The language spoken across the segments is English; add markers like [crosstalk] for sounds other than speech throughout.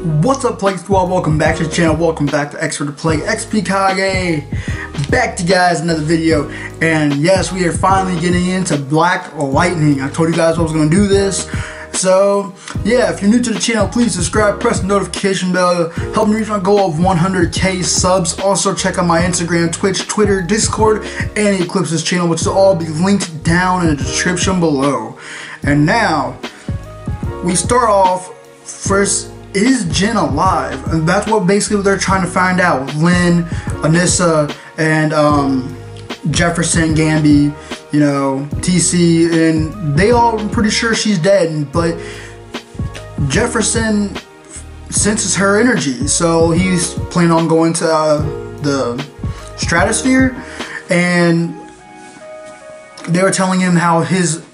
What's up, Plague Squad? Welcome back to the channel. Welcome back to XpertDaPlague XP Kage. Back to you guys another video. And yes, we are finally getting into Black Lightning. I told you guys I was going to do this. So, yeah, if you're new to the channel, please subscribe, press the notification bell, help me reach my goal of 100k subs. Also, check out my Instagram, Twitch, Twitter, Discord, and Eclipse's channel, which will all be linked down in the description below. And now, we start off first is Jen alive? And that's what basically they're trying to find out. Lynn, Anissa, and um, Jefferson, Gambi, you know, TC, and they all pretty sure she's dead, but Jefferson senses her energy, so he's planning on going to uh, the stratosphere, and they were telling him how his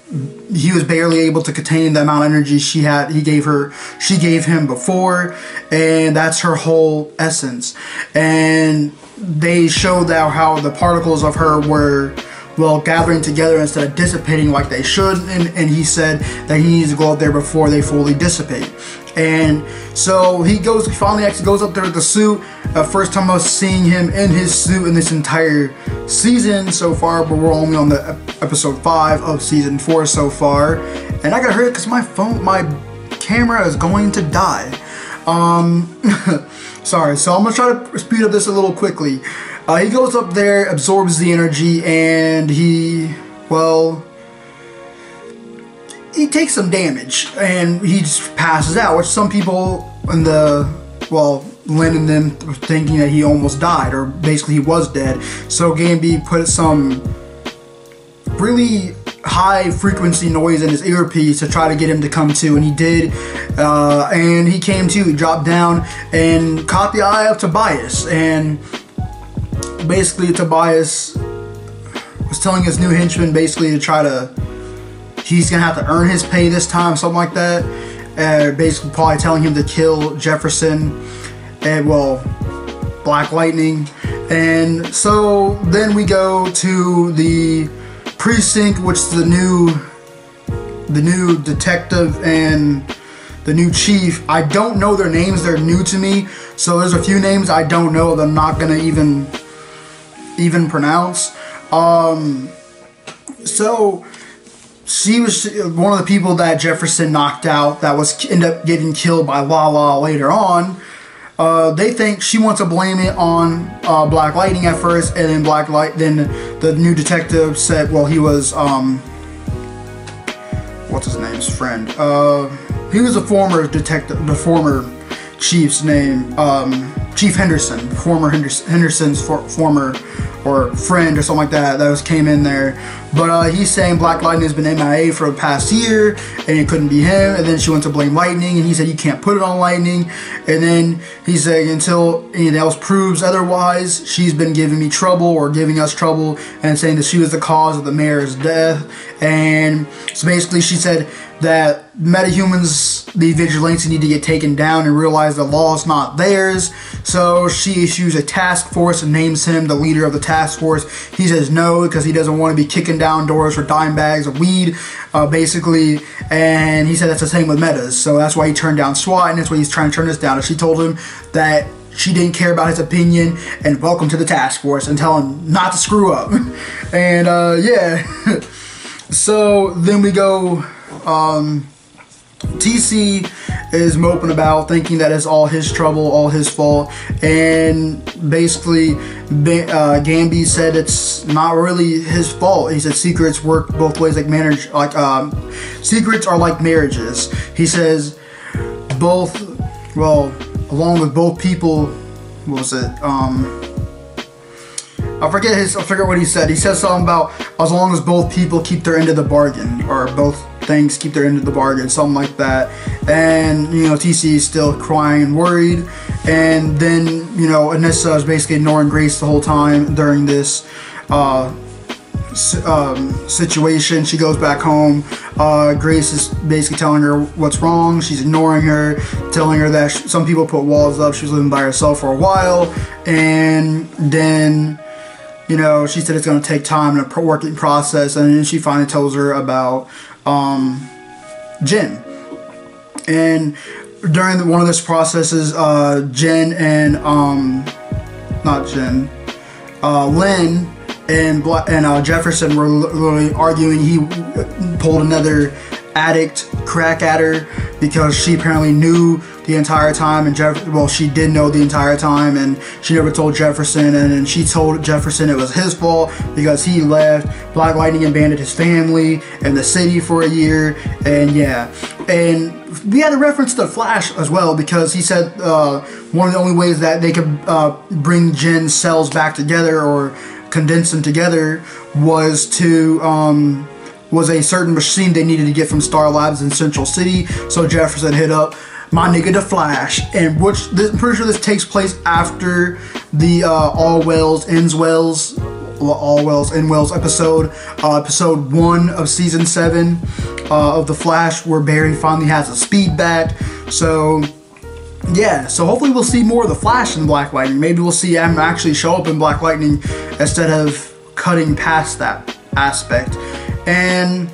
he was barely able to contain the amount of energy she had he gave her she gave him before and that's her whole essence. And they showed out how the particles of her were well gathering together instead of dissipating like they should and, and he said that he needs to go out there before they fully dissipate and so he goes finally actually goes up there with the suit. Uh, first time I was seeing him in his suit in this entire season so far but we're only on the episode 5 of season 4 so far. And I got hurt because my phone my camera is going to die. Um [laughs] sorry so I'm gonna try to speed up this a little quickly. Uh, he goes up there absorbs the energy and he well he takes some damage and he just passes out, which some people in the well, Lynn and them were thinking that he almost died, or basically he was dead. So Gambi put some really high frequency noise in his earpiece to try to get him to come to, and he did. Uh, and he came to, he dropped down and caught the eye of Tobias, and basically Tobias was telling his new henchman basically to try to he's gonna have to earn his pay this time, something like that. Uh, basically, probably telling him to kill Jefferson and well, Black Lightning. And so then we go to the precinct, which is the new, the new detective and the new chief. I don't know their names; they're new to me. So there's a few names I don't know that I'm not gonna even even pronounce. Um, so she was one of the people that Jefferson knocked out that was ended up getting killed by Lala later on. Uh, they think she wants to blame it on uh, Black Lightning at first, and then Black Light. Then the new detective said, "Well, he was um, what's his name's friend? Uh, he was a former detective, the former chief's name, um, Chief Henderson, former Henderson's for, former or friend or something like that that was came in there. But uh, he's saying Black Lightning has been MIA for the past year and it couldn't be him. And then she went to blame Lightning and he said you can't put it on Lightning. And then he's saying until anything else proves otherwise, she's been giving me trouble or giving us trouble and saying that she was the cause of the mayor's death. And so basically she said that metahumans, the vigilantes need to get taken down and realize the law is not theirs. So she issues a task force and names him the leader of the task force. He says no because he doesn't want to be kicking down doors for dime bags of weed, uh, basically. And he said that's the same with metas. So that's why he turned down SWAT and that's why he's trying to turn this down. And she told him that she didn't care about his opinion and welcome to the task force and tell him not to screw up. [laughs] and uh, yeah. [laughs] so then we go um, TC is moping about, thinking that it's all his trouble, all his fault, and basically, uh, Gambi said it's not really his fault. He said secrets work both ways, like marriage. Like um, secrets are like marriages. He says both. Well, along with both people, what was it? Um, I forget his. I forget what he said. He said something about as long as both people keep their end of the bargain, or both things keep their end of the bargain, something like that. And you know, TC is still crying and worried. And then you know, Anissa is basically ignoring Grace the whole time during this. Uh, um, situation. She goes back home. Uh, Grace is basically telling her what's wrong. She's ignoring her, telling her that some people put walls up. She was living by herself for a while, and then you know, she said it's going to take time and a working process, and then she finally tells her about um, Jen. And during one of this processes, uh, Jen and um, not Jen, uh, Lynn and Bla- and uh, Jefferson were literally arguing. He pulled another addict crack at her because she apparently knew the entire time and Jeff well she did know the entire time and she never told Jefferson and, and she told Jefferson it was his fault because he left Black Lightning abandoned his family and the city for a year and yeah. And we had a reference to Flash as well because he said uh, one of the only ways that they could uh, bring Jen's cells back together or condense them together was to um, was a certain machine they needed to get from Star Labs in Central City. So Jefferson hit up my nigga the Flash, and which this, I'm pretty sure this takes place after the uh, All Wells Ends Wells, All Wells End Wells episode, uh, episode one of season seven uh, of the Flash, where Barry finally has a speed back. So yeah, so hopefully we'll see more of the Flash in Black Lightning. Maybe we'll see him actually show up in Black Lightning instead of cutting past that aspect. And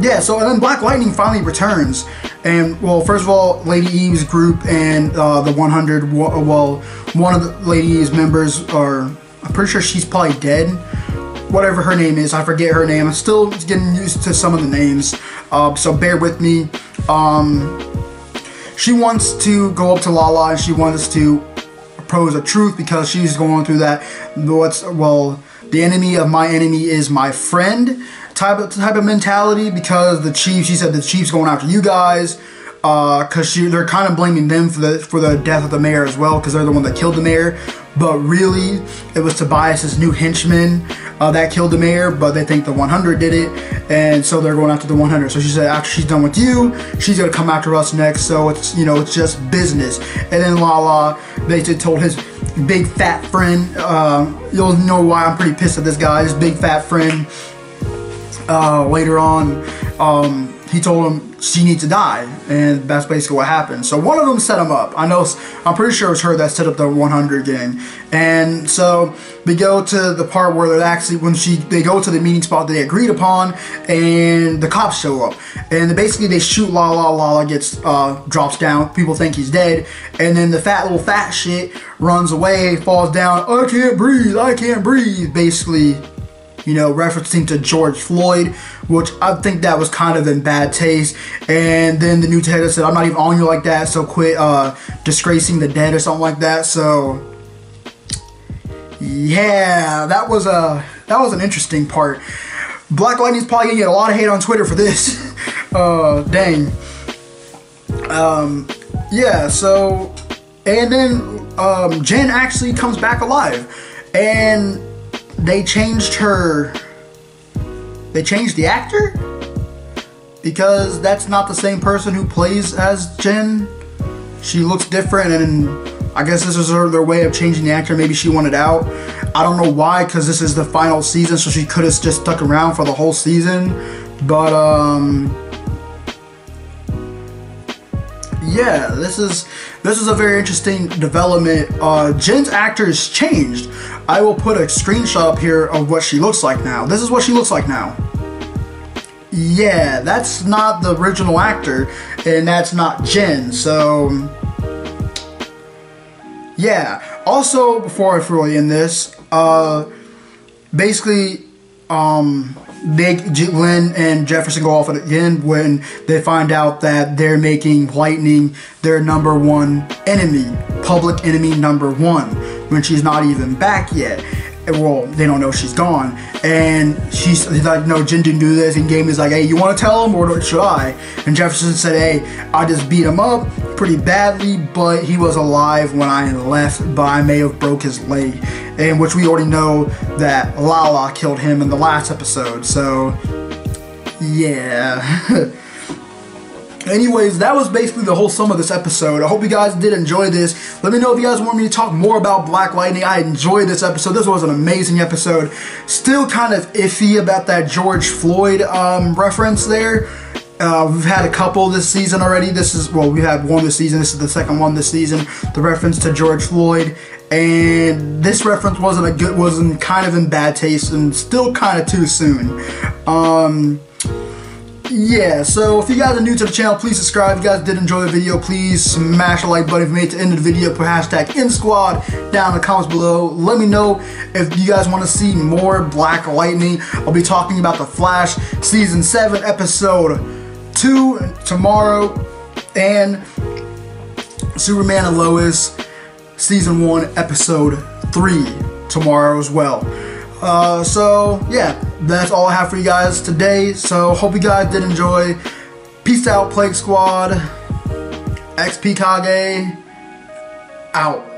yeah, so and then Black Lightning finally returns, and well, first of all, Lady Eve's group and uh, the 100. Well, one of the Lady Eve's members are. I'm pretty sure she's probably dead. Whatever her name is, I forget her name. I'm still getting used to some of the names, uh, so bear with me. Um, she wants to go up to Lala and she wants to propose a truth because she's going through that. What's well, the enemy of my enemy is my friend type of type of mentality because the chief she said the chief's going after you guys because uh, they're kind of blaming them for the for the death of the mayor as well because they're the one that killed the mayor. But really it was Tobias's new henchman uh, that killed the mayor but they think the 100 did it and so they're going after the 100 so she said after she's done with you she's gonna come after us next so it's you know it's just business. And then Lala basically told his big fat friend uh, you'll know why I'm pretty pissed at this guy his big fat friend uh, later on, um, he told him she needs to die, and that's basically what happened. So one of them set him up. I know, I'm pretty sure it was her that set up the 100 gang. And so we go to the part where they're actually when she they go to the meeting spot that they agreed upon, and the cops show up, and basically they shoot La La La gets uh, drops down. People think he's dead, and then the fat little fat shit runs away, falls down. I can't breathe. I can't breathe. Basically you know, referencing to George Floyd, which I think that was kind of in bad taste. And then the new Taylor said, I'm not even on you like that, so quit uh, disgracing the dead or something like that. So, yeah, that was a that was an interesting part. Black Lightning's probably gonna get a lot of hate on Twitter for this. [laughs] uh, dang. Um, yeah. So, and then um, Jen actually comes back alive, and they changed her. They changed the actor? Because that's not the same person who plays as Jen. She looks different, and I guess this is her, their way of changing the actor. Maybe she wanted out. I don't know why, because this is the final season, so she could have just stuck around for the whole season. But, um. Yeah, this is this is a very interesting development. Uh, Jen's actor has changed. I will put a screenshot up here of what she looks like now. This is what she looks like now. Yeah, that's not the original actor, and that's not Jen, so... Yeah. Also, before I throw in this, uh, basically, um, they, Lynn and Jefferson go off at again when they find out that they're making Lightning their number one enemy, public enemy number one when she's not even back yet. Eh, well, they don't know she's gone. And she's like, no, Jen didn't do this. And Game is like, hey, you want to tell him or should I? And Jefferson said, hey, I just beat him up pretty badly, but he was alive when I left, but I may have broke his leg. And which we already know that Lala killed him in the last episode. So, yeah. [laughs] Anyways, that was basically the whole sum of this episode. I hope you guys did enjoy this. Let me know if you guys want me to talk more about Black Lightning. I enjoyed this episode. This was an amazing episode. Still kind of iffy about that George Floyd um, reference there. Uh, we've had a couple this season already. This is, well, we had one this season. This is the second one this season. The reference to George Floyd. And this reference wasn't a good, wasn't kind of in bad taste and still kind of too soon. Um, yeah, so if you guys are new to the channel, please subscribe. If you guys did enjoy the video, please smash the like button. If you made it to the end of the video, put hashtag in squad down in the comments below. Let me know if you guys want to see more Black Lightning. I'll be talking about The Flash Season 7, Episode 2 tomorrow, and Superman and Lois Season 1, Episode 3 tomorrow as well. Uh, so, yeah, that's all I have for you guys today. So, hope you guys did enjoy. Peace out, Plague Squad. XPKAGE. Out.